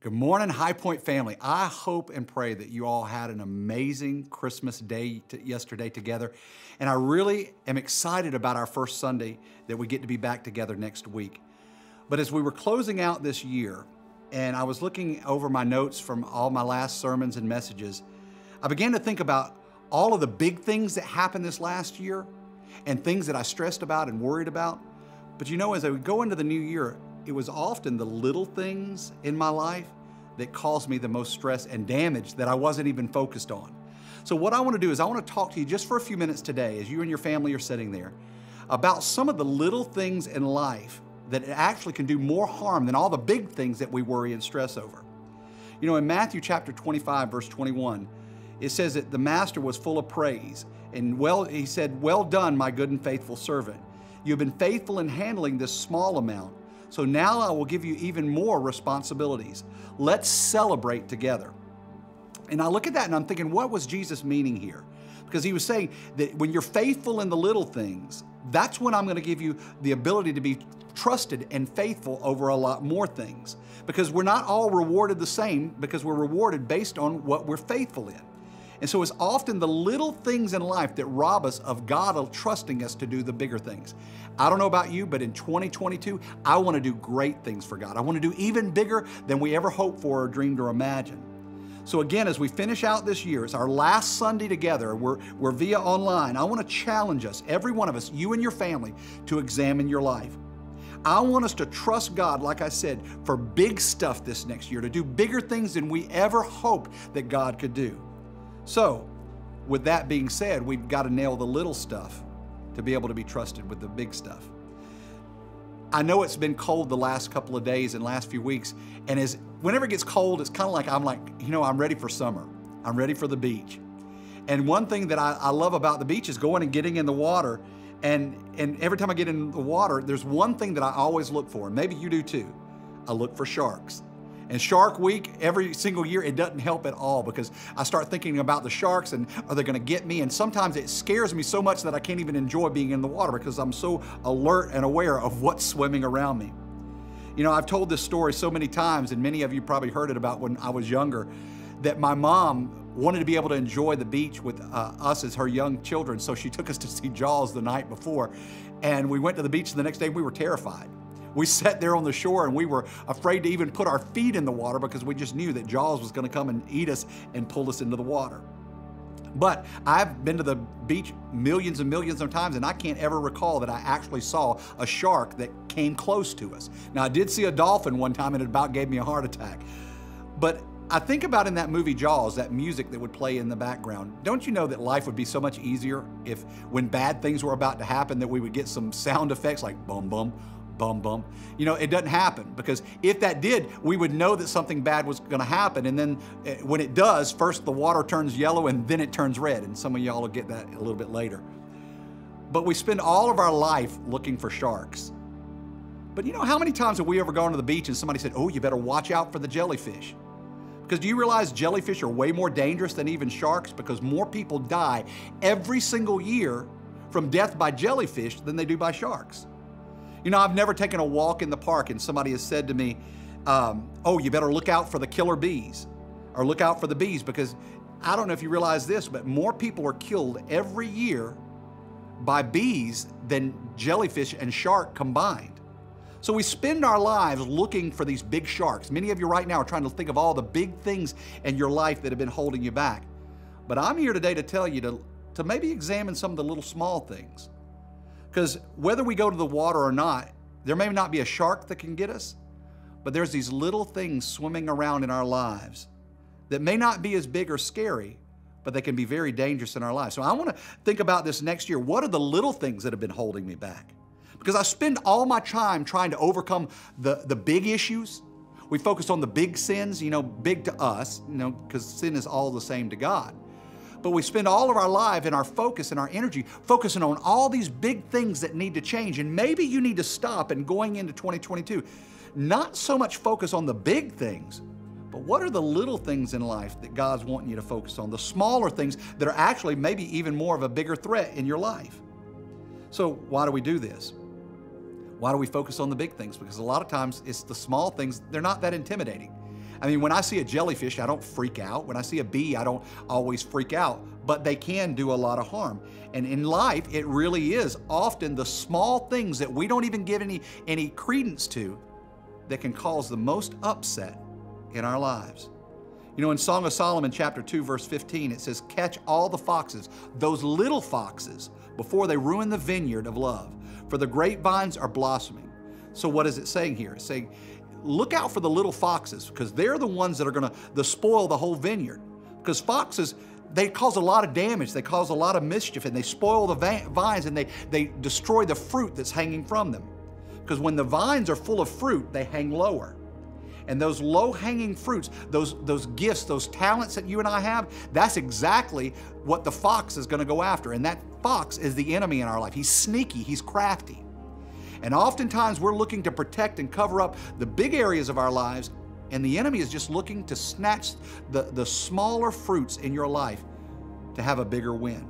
Good morning, HighPointe family. I hope and pray that you all had an amazing Christmas day yesterday together. And I really am excited about our first Sunday that we get to be back together next week. But as we were closing out this year, and I was looking over my notes from all my last sermons and messages, I began to think about all of the big things that happened this last year and things that I stressed about and worried about. But you know, as I would go into the new year, it was often the little things in my life that caused me the most stress and damage that I wasn't even focused on. So, what I want to do is, I want to talk to you just for a few minutes today as you and your family are sitting there about some of the little things in life that actually can do more harm than all the big things that we worry and stress over. You know, in Matthew chapter 25, verse 21, it says that the master was full of praise. And well, he said, Well done, my good and faithful servant. You have been faithful in handling this small amount. So now I will give you even more responsibilities. Let's celebrate together. And I look at that and I'm thinking, what was Jesus meaning here? Because he was saying that when you're faithful in the little things, that's when I'm going to give you the ability to be trusted and faithful over a lot more things. Because we're not all rewarded the same, because we're rewarded based on what we're faithful in. And so it's often the little things in life that rob us of God of trusting us to do the bigger things. I don't know about you, but in 2022, I want to do great things for God. I want to do even bigger than we ever hoped for or dreamed or imagined. So again, as we finish out this year, it's our last Sunday together. We're, we're via online. I want to challenge us, every one of us, you and your family, to examine your life. I want us to trust God, like I said, for big stuff this next year, to do bigger things than we ever hoped that God could do. So, with that being said, we've got to nail the little stuff to be able to be trusted with the big stuff. I know it's been cold the last couple of days and last few weeks, and as whenever it gets cold, it's kind of like I'm like, you know, I'm ready for summer. I'm ready for the beach. And one thing that I, I love about the beach is going and getting in the water. And and every time I get in the water, there's one thing that I always look for, and maybe you do too. I look for sharks. And Shark Week, every single year, it doesn't help at all because I start thinking about the sharks and are they to get me? And sometimes it scares me so much that I can't even enjoy being in the water because I'm so alert and aware of what's swimming around me. You know, I've told this story so many times, and many of you probably heard it about when I was younger, that my mom wanted to be able to enjoy the beach with uh, us as her young children. So she took us to see Jaws the night before. And we went to the beach the next day, we were terrified. We sat there on the shore and we were afraid to even put our feet in the water because we just knew that Jaws was going to come and eat us and pull us into the water. But I've been to the beach millions and millions of times, and I can't ever recall that I actually saw a shark that came close to us. Now, I did see a dolphin one time, and it about gave me a heart attack. But I think about in that movie Jaws, that music that would play in the background. Don't you know that life would be so much easier if, when bad things were about to happen, that we would get some sound effects like bum bum, bum bum. You know, it doesn't happen because if that did, we would know that something bad was going to happen. And then eh, when it does, first the water turns yellow and then it turns red. And some of y'all will get that a little bit later. But we spend all of our life looking for sharks. But you know, how many times have we ever gone to the beach and somebody said, Oh, you better watch out for the jellyfish? Because do you realize jellyfish are way more dangerous than even sharks? Because more people die every single year from death by jellyfish than they do by sharks. You know, I've never taken a walk in the park and somebody has said to me, um, oh, you better look out for the killer bees or look out for the bees because I don't know if you realize this, but more people are killed every year by bees than jellyfish and shark combined. So we spend our lives looking for these big sharks. Many of you right now are trying to think of all the big things in your life that have been holding you back. But I'm here today to tell you to, to maybe examine some of the little small things. Because whether we go to the water or not, there may not be a shark that can get us, but there's these little things swimming around in our lives that may not be as big or scary, but they can be very dangerous in our lives. So I want to think about this next year. What are the little things that have been holding me back? Because I spend all my time trying to overcome the, the big issues. We focus on the big sins, you know, big to us, you know, because sin is all the same to God but we spend all of our life and our focus and our energy focusing on all these big things that need to change. And maybe you need to stop and going into 2022, not so much focus on the big things, but what are the little things in life that God's wanting you to focus on? The smaller things that are actually maybe even more of a bigger threat in your life. So, why do we do this? Why do we focus on the big things? Because a lot of times it's the small things, they're not that intimidating. I mean, when I see a jellyfish, I don't freak out. When I see a bee, I don't always freak out, but they can do a lot of harm. And in life, it really is often the small things that we don't even give any, any credence to that can cause the most upset in our lives. You know, in Song of Solomon, chapter 2, verse 15, it says, Catch all the foxes, those little foxes, before they ruin the vineyard of love, for the grapevines are blossoming. So, what is it saying here? It's saying, look out for the little foxes because they're the ones that are going to spoil the whole vineyard. Because foxes, they cause a lot of damage, they cause a lot of mischief, and they spoil the vines and they, they destroy the fruit that's hanging from them. Because when the vines are full of fruit, they hang lower. And those low hanging fruits, those, those gifts, those talents that you and I have, that's exactly what the fox is going to go after. And that fox is the enemy in our life. He's sneaky, he's crafty. And oftentimes we're looking to protect and cover up the big areas of our lives, and the enemy is just looking to snatch the, the smaller fruits in your life to have a bigger win.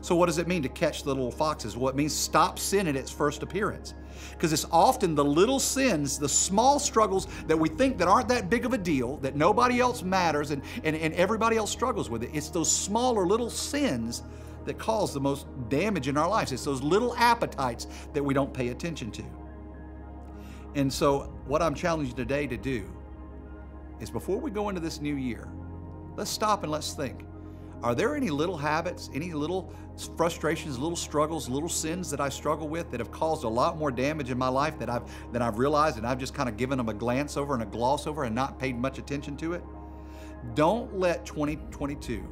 So, what does it mean to catch the little foxes? Well, it means stop sin at its first appearance. Because it's often the little sins, the small struggles that we think that aren't that big of a deal, that nobody else matters and, and, and everybody else struggles with it. It's those smaller little sins that cause the most damage in our lives. It's those little appetites that we don't pay attention to. And so, what I'm challenging today to do is before we go into this new year, let's stop and let's think. Are there any little habits, any little frustrations, little struggles, little sins that I struggle with that have caused a lot more damage in my life that I've than I've realized and I've just kind of given them a glance over and a gloss over and not paid much attention to it? Don't let 2022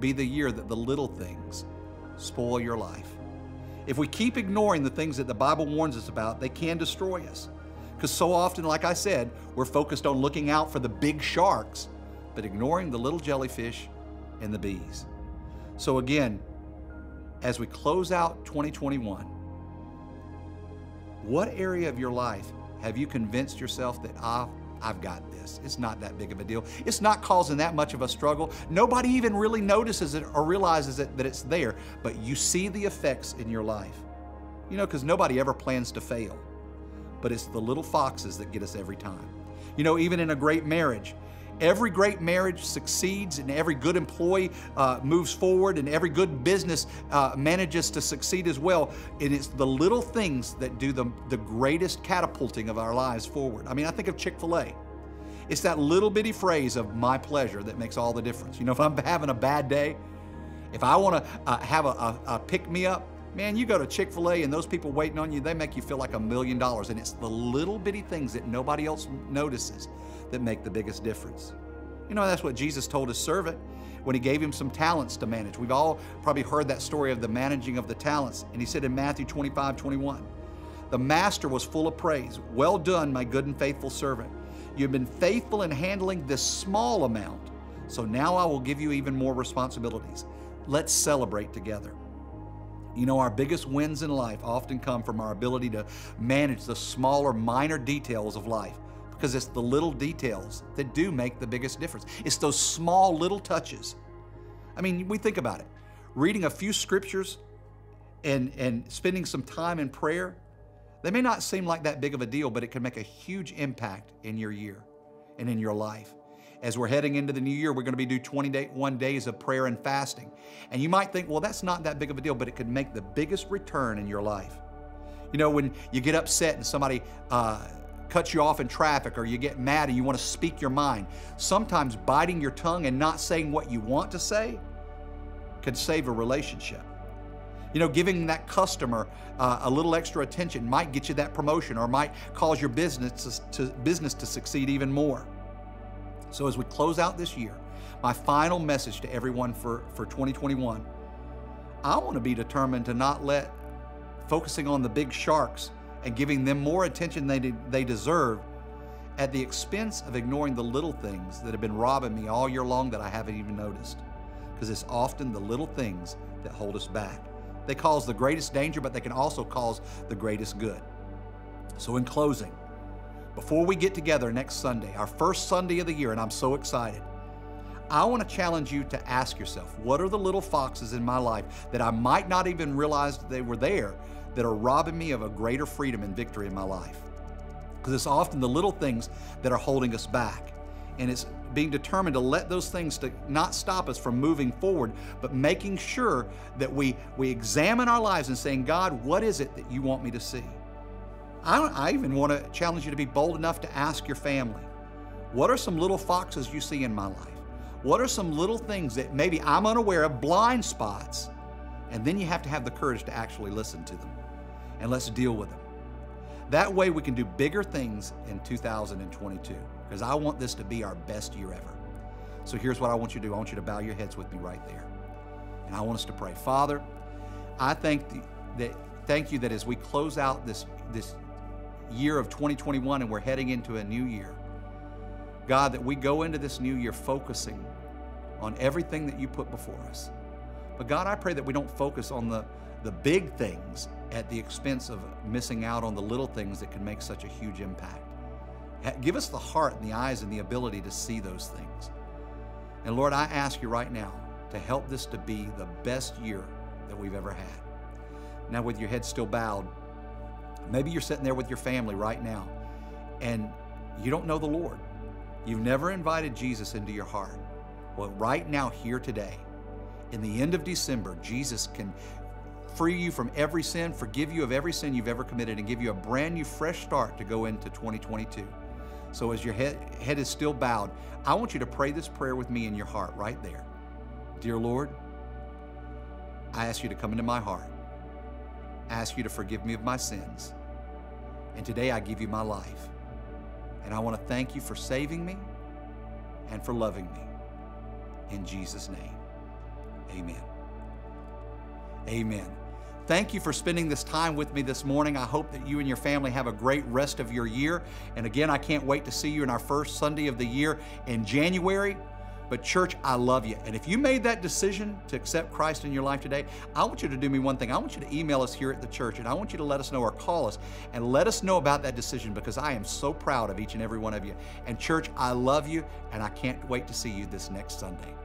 be the year that the little things spoil your life. If we keep ignoring the things that the Bible warns us about, they can destroy us. Because so often, like I said, we're focused on looking out for the big sharks, but ignoring the little jellyfish and the bees. So, again, as we close out 2021, what area of your life have you convinced yourself that I ah, I've got this. It's not that big of a deal. It's not causing that much of a struggle. Nobody even really notices it or realizes it, that it's there, but you see the effects in your life. You know, because nobody ever plans to fail, but it's the little foxes that get us every time. You know, even in a great marriage, Every great marriage succeeds, and every good employee uh, moves forward, and every good business uh, manages to succeed as well. And it's the little things that do the, the greatest catapulting of our lives forward. I mean, I think of Chick fil A. It's that little bitty phrase of my pleasure that makes all the difference. You know, if I'm having a bad day, if I want to uh, have a, a, a pick me up, man, you go to Chick fil A and those people waiting on you, they make you feel like a million dollars. And it's the little bitty things that nobody else notices that make the biggest difference. You know, that's what Jesus told his servant when he gave him some talents to manage. We've all probably heard that story of the managing of the talents. And he said in Matthew 25, 21, the master was full of praise. Well done, my good and faithful servant. You've been faithful in handling this small amount. So now I will give you even more responsibilities. Let's celebrate together. You know, our biggest wins in life often come from our ability to manage the smaller, minor details of life because it's the little details that do make the biggest difference. It's those small little touches. I mean, we think about it. Reading a few scriptures and, and spending some time in prayer, they may not seem like that big of a deal, but it can make a huge impact in your year and in your life. As we're heading into the new year, we're going to be doing 21 days of prayer and fasting. And you might think, well, that's not that big of a deal, but it could make the biggest return in your life. You know, when you get upset and somebody uh, cuts you off in traffic or you get mad and you want to speak your mind. Sometimes biting your tongue and not saying what you want to say can save a relationship. You know, giving that customer uh, a little extra attention might get you that promotion or might cause your business to, to, business to succeed even more. So as we close out this year, my final message to everyone for, for 2021, I want to be determined to not let focusing on the big sharks and giving them more attention than they deserve at the expense of ignoring the little things that have been robbing me all year long that I haven't even noticed. Because it's often the little things that hold us back. They cause the greatest danger, but they can also cause the greatest good. So, in closing, before we get together next Sunday, our first Sunday of the year, and I'm so excited, I want to challenge you to ask yourself what are the little foxes in my life that I might not even realize they were there that are robbing me of a greater freedom and victory in my life. Because it's often the little things that are holding us back. and it's being determined to let those things to not stop us from moving forward, but making sure that we, we examine our lives and saying, God, what is it that you want me to see? I, I even want to challenge you to be bold enough to ask your family, what are some little foxes you see in my life? What are some little things that maybe I'm unaware of, blind spots? And then you have to have the courage to actually listen to them. And let's deal with them. That way we can do bigger things in 2022 because I want this to be our best year ever. So here's what I want you to do. I want you to bow your heads with me right there. And I want us to pray. Father, I thank the, that thank you that as we close out this this year of 2021 and we're heading into a new year. God, that we go into this new year focusing on everything that you put before us. But God, I pray that we don't focus on the, the big things at the expense of missing out on the little things that can make such a huge impact. Give us the heart and the eyes and the ability to see those things. And Lord, I ask you right now to help this to be the best year that we've ever had. Now, with your head still bowed, maybe you're sitting there with your family right now and you don't know the Lord. You've never invited Jesus into your heart. Well, right now, here today, in the end of December, Jesus can free you from every sin, forgive you of every sin you've ever committed, and give you a brand new, fresh start to go into 2022. So, as your head, head is still bowed, I want you to pray this prayer with me in your heart right there. Dear Lord, I ask you to come into my heart. I ask you to forgive me of my sins. And today I give you my life. And I want to thank you for saving me and for loving me. In Jesus' name, amen. Amen. Thank you for spending this time with me this morning. I hope that you and your family have a great rest of your year. And again, I can't wait to see you in our first Sunday of the year in January. But, church, I love you. And if you made that decision to accept Christ in your life today, I want you to do me one thing. I want you to email us here at the church and I want you to let us know or call us and let us know about that decision because I am so proud of each and every one of you. And, church, I love you and I can't wait to see you this next Sunday.